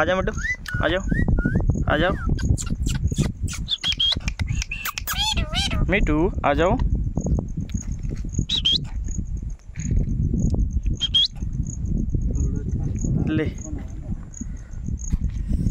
आ जाओ मटू आ जाओ आ जाओ। मीटू आ जाओ। ले।